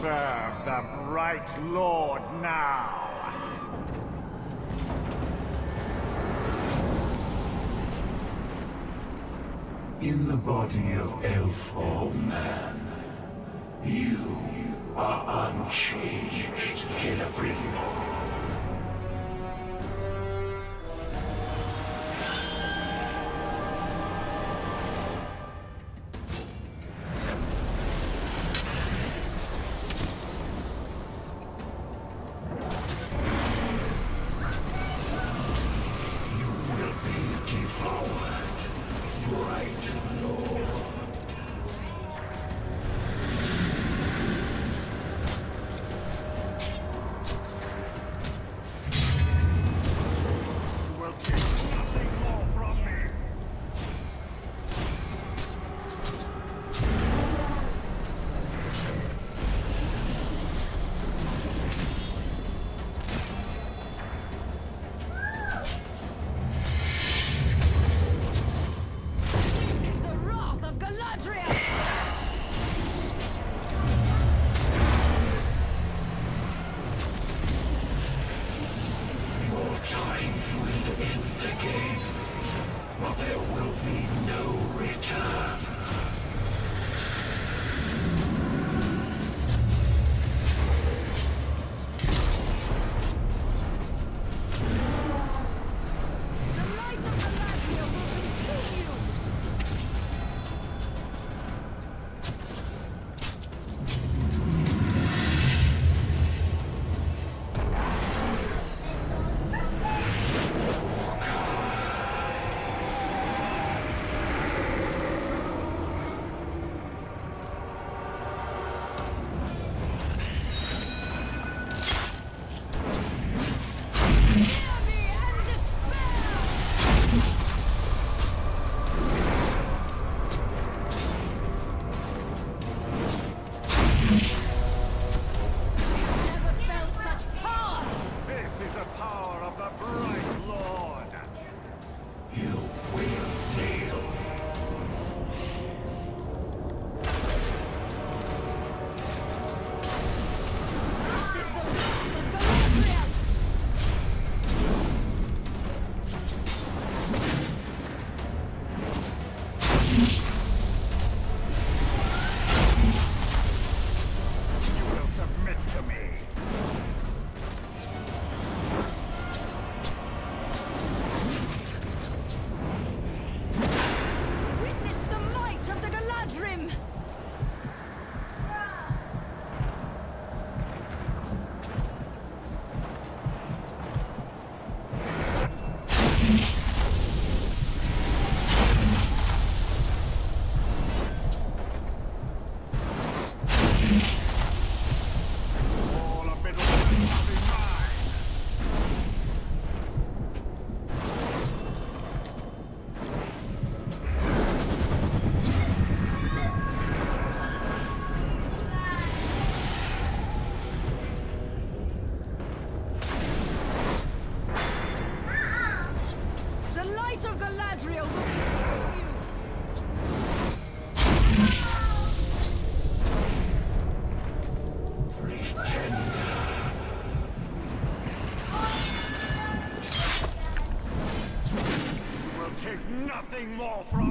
serve the Bright Lord now. In the body of elf or man, you are unchanged, Celebrimbor. nothing more from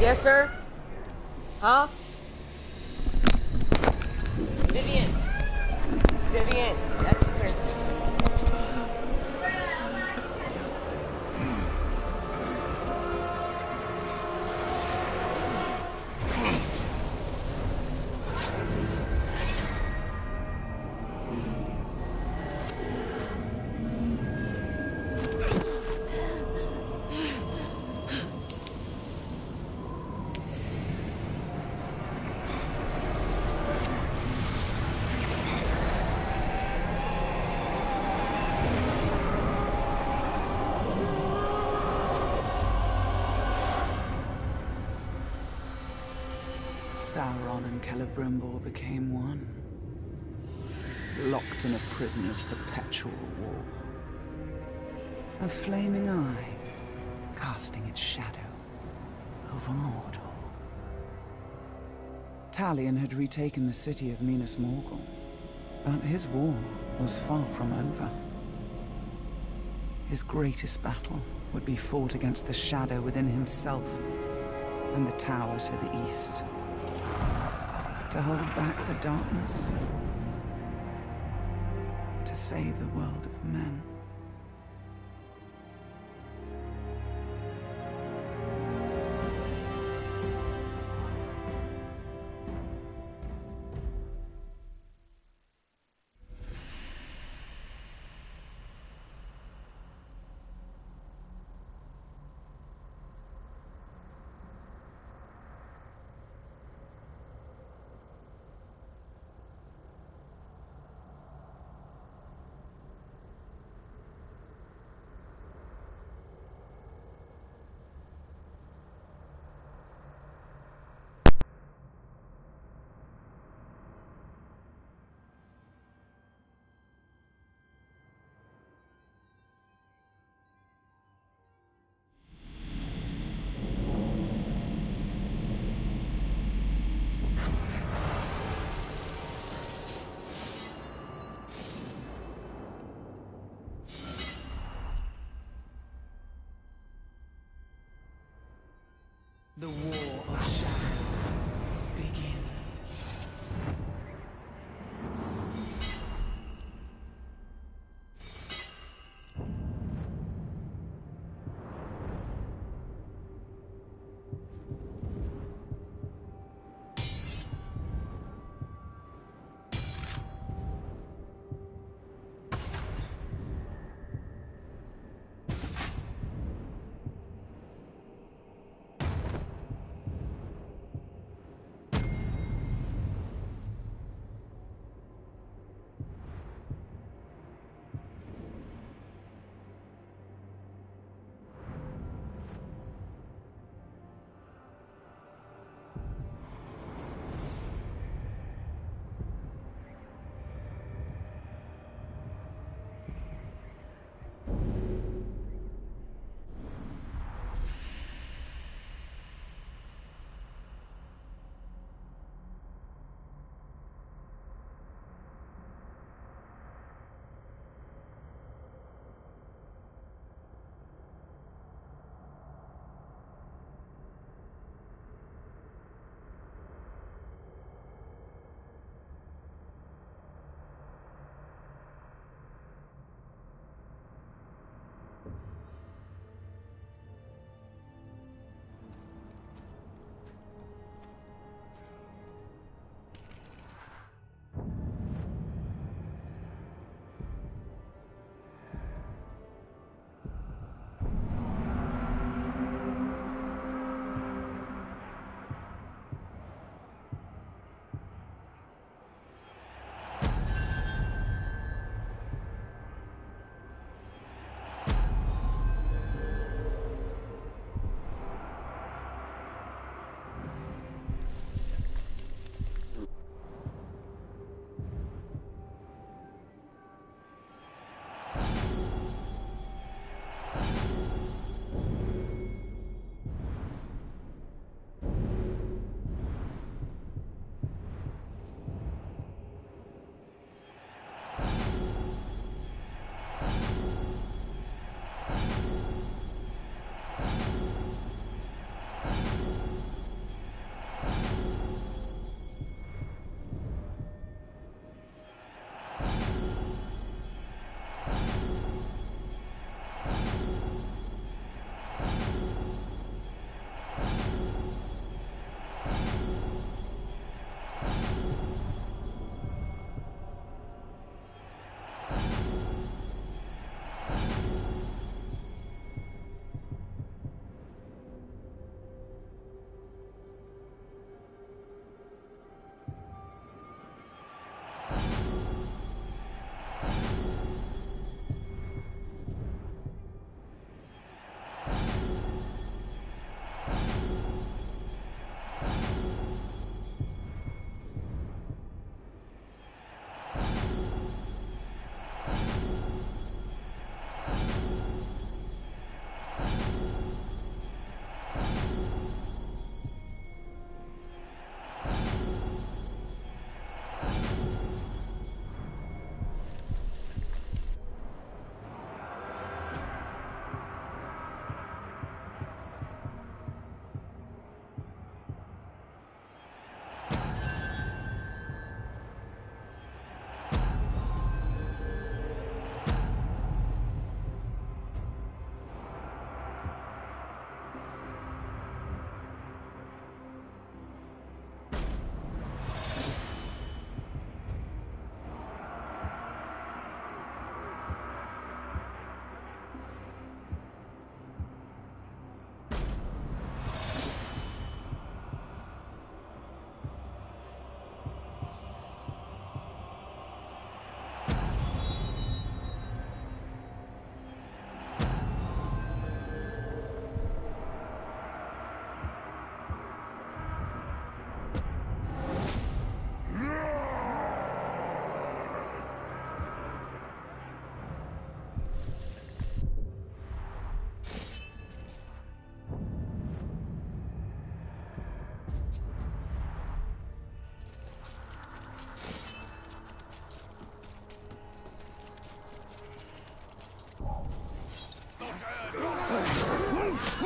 Yes, sir? Huh? Vivian. Vivian. Celebrimbor became one, locked in a prison of perpetual war. A flaming eye, casting its shadow over Mordor. Talion had retaken the city of Minas Morgul, but his war was far from over. His greatest battle would be fought against the shadow within himself and the tower to the east to hold back the darkness, to save the world of men. The War. of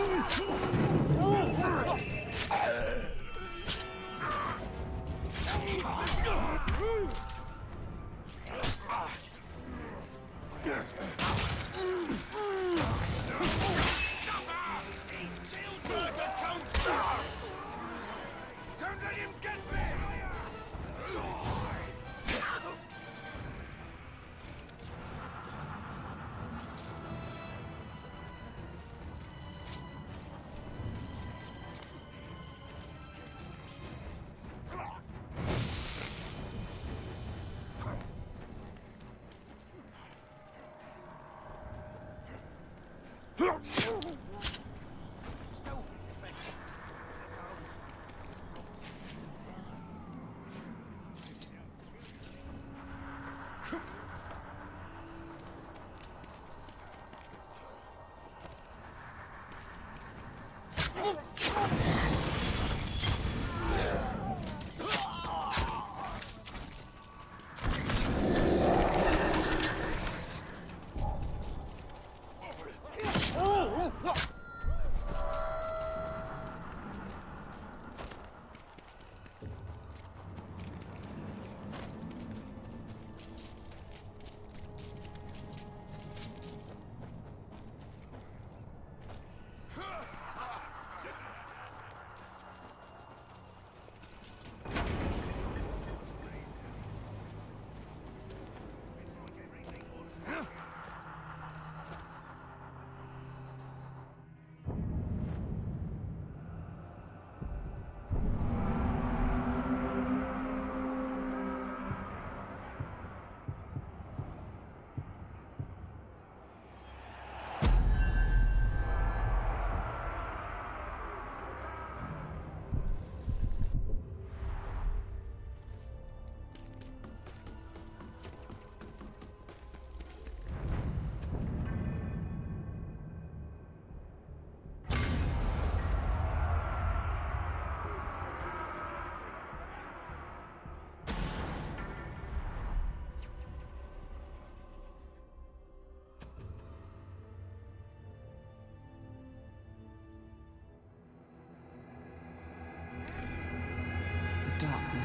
Let him get me!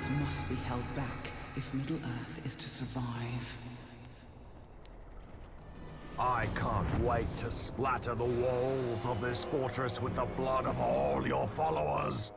Must be held back if Middle Earth is to survive. I can't wait to splatter the walls of this fortress with the blood of all your followers.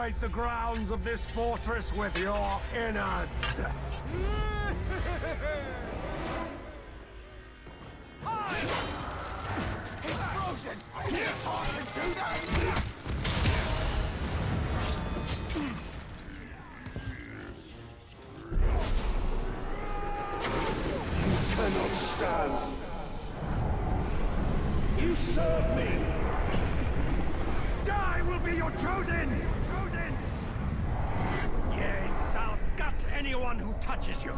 Decorate the grounds of this fortress with your innards. Time! Explosion! Time to do that! You cannot stand. You serve me. I will be your chosen! Anyone who touches you.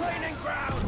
Training ground!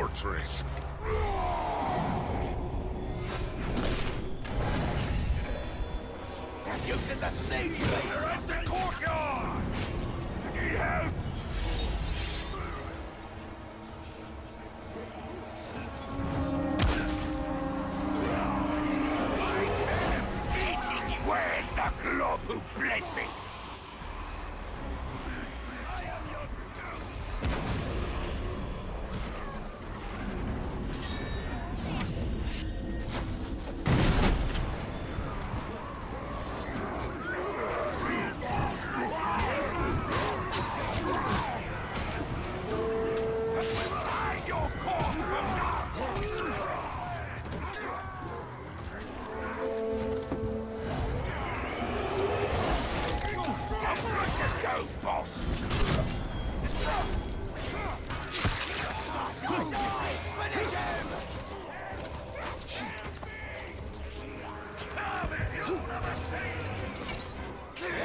Fortress. They're using the siege laser as the courtyard! Need help? Where's the club who bled me? Boss. Finish him!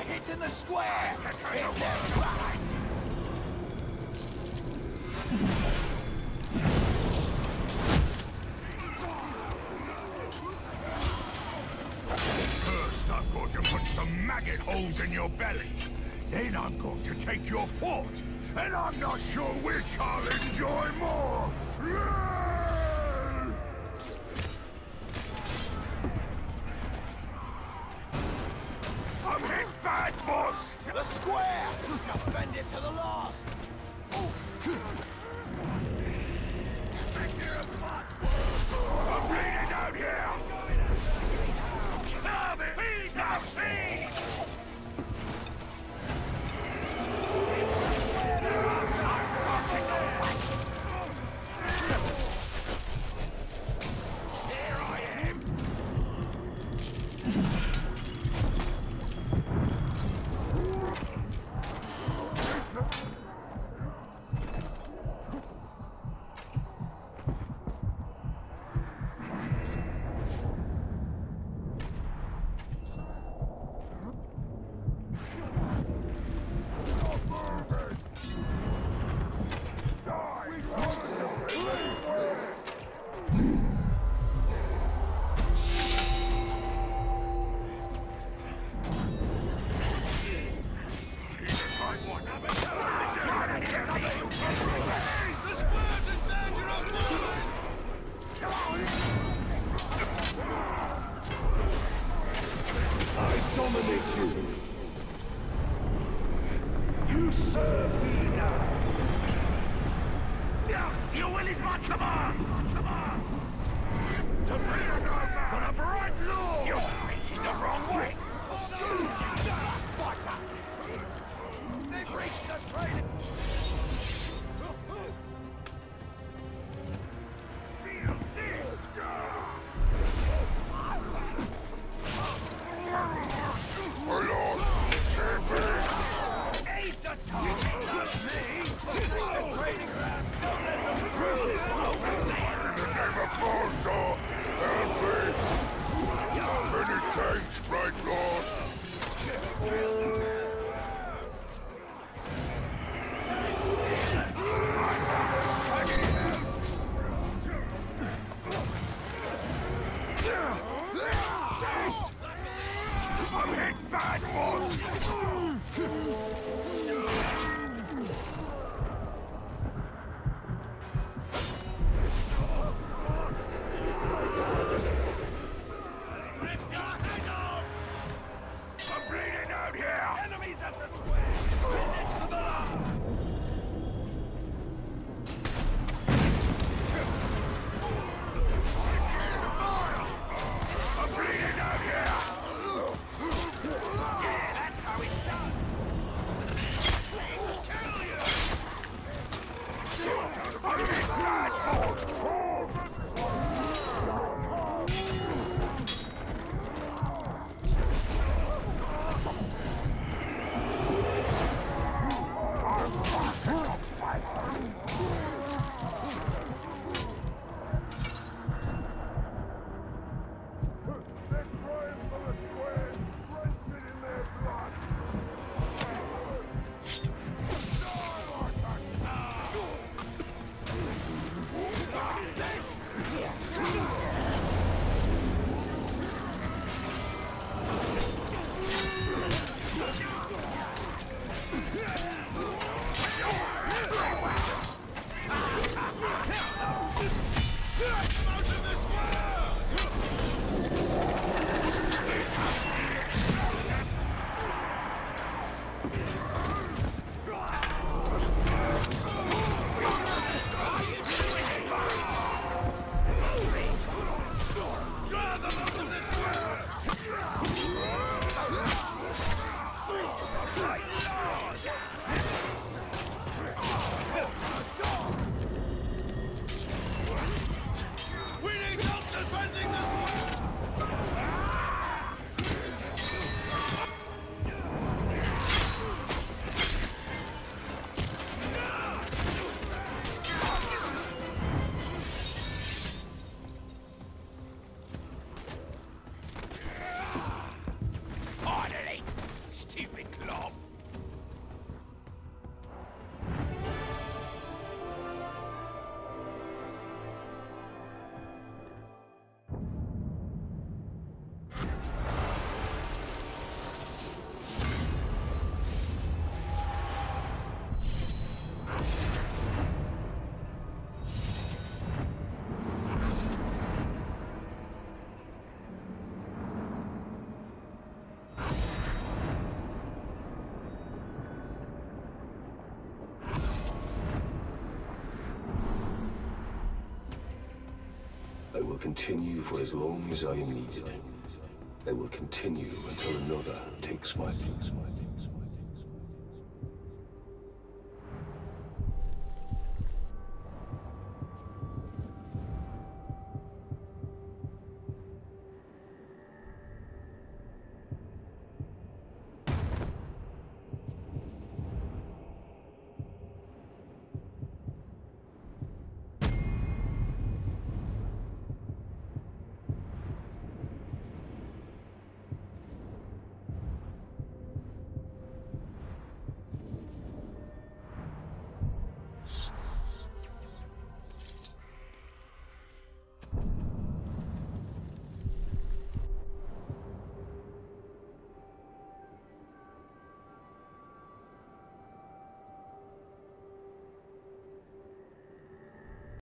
Hit in the square! Hit them right! First, I'm going to put some maggot holes in your belly. Then I'm going to take your fort. And I'm not sure which I'll enjoy more. Continue for as long as I am needed. They will continue until another takes my place.